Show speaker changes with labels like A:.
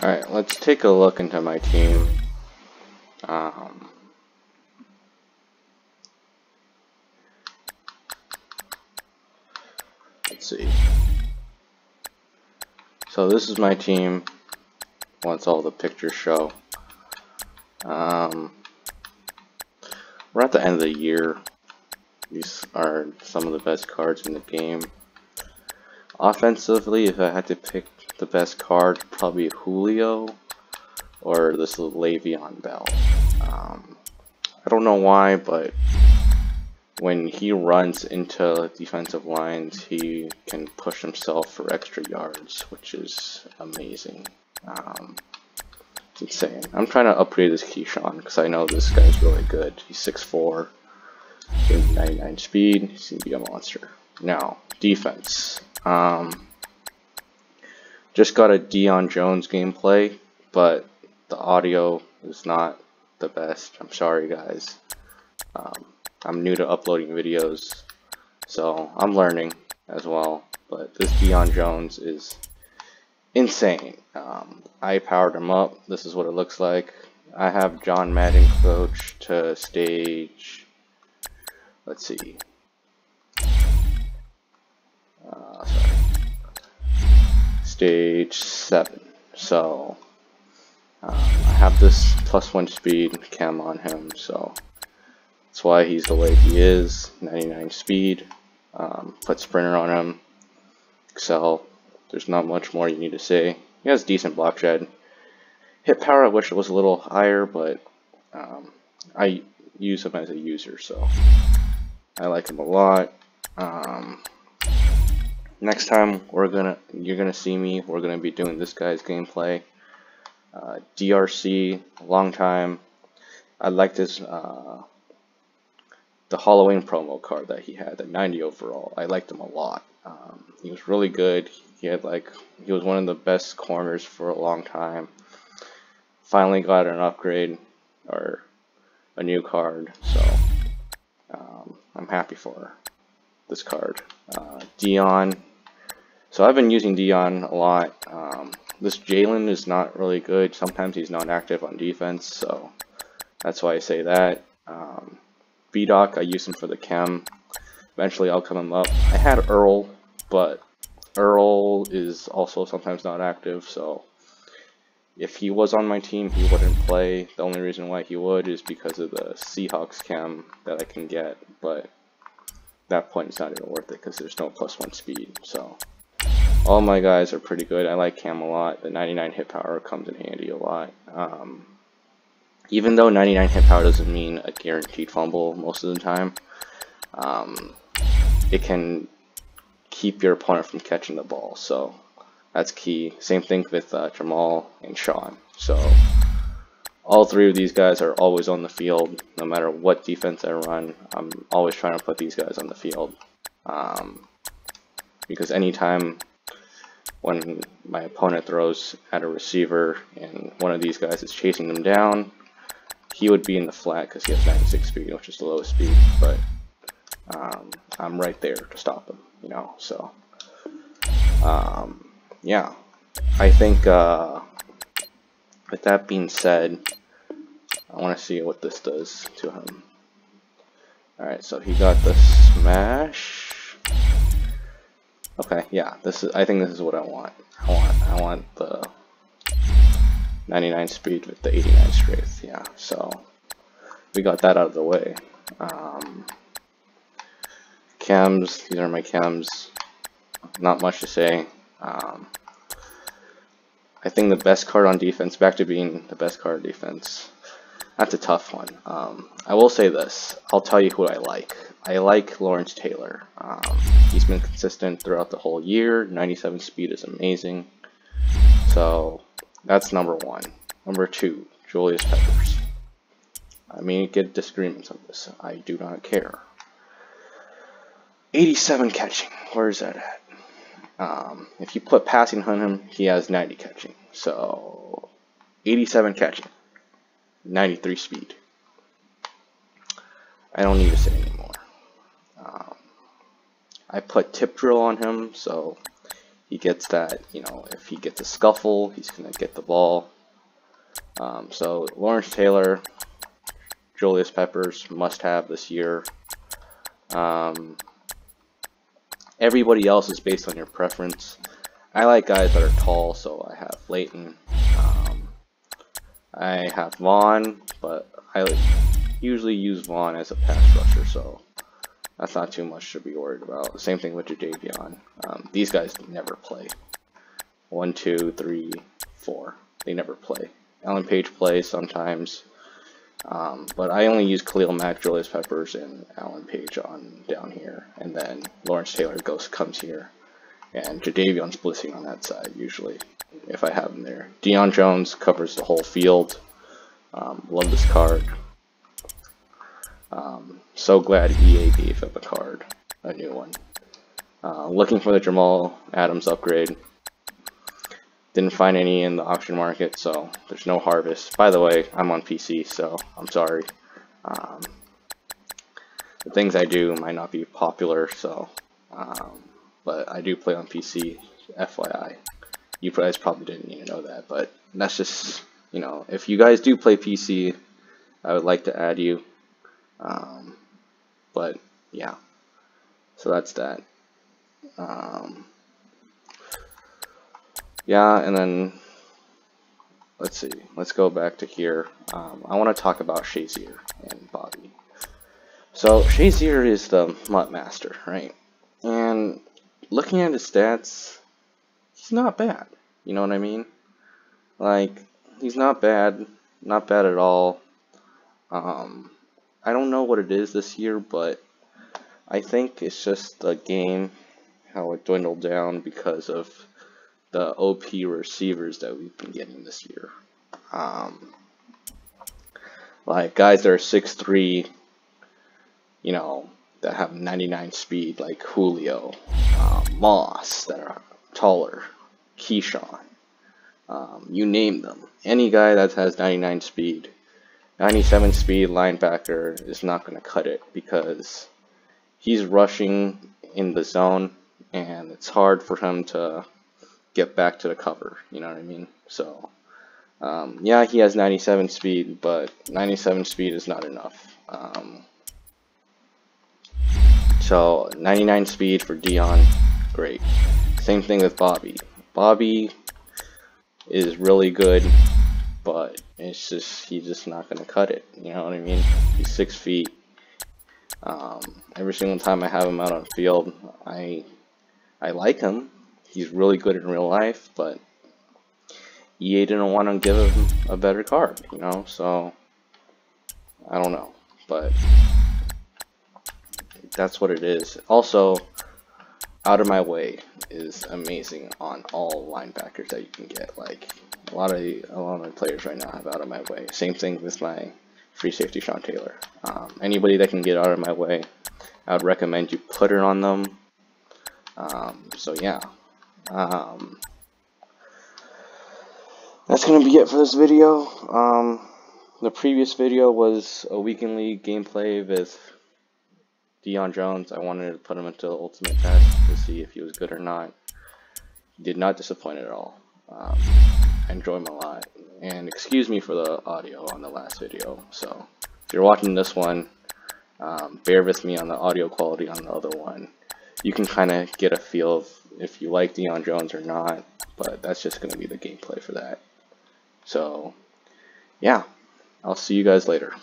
A: Alright, let's take a look into my team. Um, let's see. So this is my team once all the pictures show. Um, we're at the end of the year. These are some of the best cards in the game. Offensively, if I had to pick the best card, probably Julio or this Le'Veon Bell. Um, I don't know why, but when he runs into defensive lines, he can push himself for extra yards, which is amazing. Um, it's insane. I'm trying to upgrade this Keyshawn because I know this guy's really good. He's 6'4", 99 speed. He's going to be a monster. Now, defense. Um, just got a Deion Jones gameplay, but the audio is not the best. I'm sorry, guys. Um, I'm new to uploading videos, so I'm learning as well. But this Deion Jones is insane. Um, I powered him up. This is what it looks like. I have John Madden coach to stage. Let's see. Uh, sorry. Stage seven. So um, I have this plus one speed chem on him, so that's why he's the way he is. 99 speed. Um, put sprinter on him. Excel there's not much more you need to say. He has decent block shed. Hit power, I wish it was a little higher, but um, I use him as a user, so I like him a lot. Um, next time we're gonna, you're gonna see me. We're gonna be doing this guy's gameplay. Uh, DRC, long time. I like this. Uh, the Halloween promo card that he had, the 90 overall. I liked him a lot. Um, he was really good. He had like he was one of the best corners for a long time. Finally got an upgrade or a new card, so um, I'm happy for this card. Uh, Deion. So I've been using Deion a lot. Um, this Jalen is not really good. Sometimes he's not active on defense, so that's why I say that. Um, B-Doc, I use him for the chem. Eventually I'll come him up. I had Earl, but Earl is also sometimes not active, so if he was on my team, he wouldn't play. The only reason why he would is because of the Seahawks chem that I can get, but that point is not even worth it because there's no plus one speed. So all my guys are pretty good. I like Kam a lot. The 99 hit power comes in handy a lot. Um, even though 99 hit power doesn't mean a guaranteed fumble most of the time, um, it can keep your opponent from catching the ball. So that's key. Same thing with uh, Jamal and Sean. So all three of these guys are always on the field, no matter what defense I run. I'm always trying to put these guys on the field. Um, because anytime when my opponent throws at a receiver and one of these guys is chasing them down, he would be in the flat because he has 96 speed, which is the lowest speed, but um, I'm right there to stop him you know, so, um, yeah, I think, uh, with that being said, I want to see what this does to him. Alright, so he got the smash. Okay, yeah, this is, I think this is what I want. I want, I want the 99 speed with the 89 strength, yeah, so we got that out of the way. Um, chems, these are my chems. Not much to say. Um, I think the best card on defense, back to being the best card on defense, that's a tough one. Um, I will say this, I'll tell you who I like. I like Lawrence Taylor. Um, he's been consistent throughout the whole year. 97 speed is amazing. So that's number one. Number two, Julius Peppers. I mean, get disagreements on this. I do not care. 87 catching. Where is that at? Um, if you put passing on him, he has 90 catching. So 87 catching, 93 speed. I don't need to say anymore. I put tip drill on him, so he gets that, you know, if he gets a scuffle, he's going to get the ball. Um, so Lawrence Taylor, Julius Peppers must have this year. Um, everybody else is based on your preference. I like guys that are tall, so I have Leighton. Um, I have Von, but I usually use Von as a pass rusher, so that's not too much to be worried about. Same thing with Jadeveon. Um, these guys never play. One, two, three, four. They never play. Alan Page plays sometimes. Um, but I only use Khalil Mack, Julius Peppers, and Alan Page on down here. And then Lawrence Taylor goes comes here. And Jadeveon's blitzing on that side, usually, if I have him there. Deion Jones covers the whole field. Um, love this card. Um, so glad EA gave up a card, a new one. Uh, looking for the Jamal Adams upgrade. Didn't find any in the auction market, so there's no harvest. By the way, I'm on PC, so I'm sorry. Um, the things I do might not be popular, so, um, but I do play on PC, FYI. You guys probably didn't to know that, but that's just, you know, if you guys do play PC, I would like to add you. Um, but, yeah. So that's that. Um, yeah, and then let's see. Let's go back to here. Um, I want to talk about Shazier and Bobby. So Shazier is the MUT Master, right? And looking at his stats, he's not bad. You know what I mean? Like he's not bad, not bad at all. Um, I don't know what it is this year, but I think it's just the game how it dwindled down because of the OP receivers that we've been getting this year. Um, like guys that are 6'3", you know, that have 99 speed, like Julio, uh, Moss, that are taller, Keyshawn, um, you name them. Any guy that has 99 speed, 97 speed linebacker is not going to cut it because he's rushing in the zone and it's hard for him to get back to the cover. You know what I mean? So, um, yeah, he has 97 speed, but 97 speed is not enough. Um, so, 99 speed for Deion, great. Same thing with Bobby. Bobby is really good, but it's just he's just not gonna cut it. You know what I mean? He's six feet. Um, every single time I have him out on the field, I I like him he's really good in real life, but EA didn't want to give him a better card, you know, so I don't know, but that's what it is. Also, out of my way is amazing on all linebackers that you can get. Like a lot of the, a lot of my players right now have out of my way. Same thing with my free safety Sean Taylor. Um, anybody that can get out of my way, I would recommend you put it on them. Um, so yeah, um, that's to be it for this video. Um, the previous video was a weekend league gameplay with Deion Jones. I wanted to put him into the ultimate test to see if he was good or not. He did not disappoint at all. Um, I enjoy him a lot. And excuse me for the audio on the last video. So if you're watching this one, um, bear with me on the audio quality on the other one. You can kind of get a feel of if you like Deion Jones or not, but that's just going to be the gameplay for that. So, yeah, I'll see you guys later.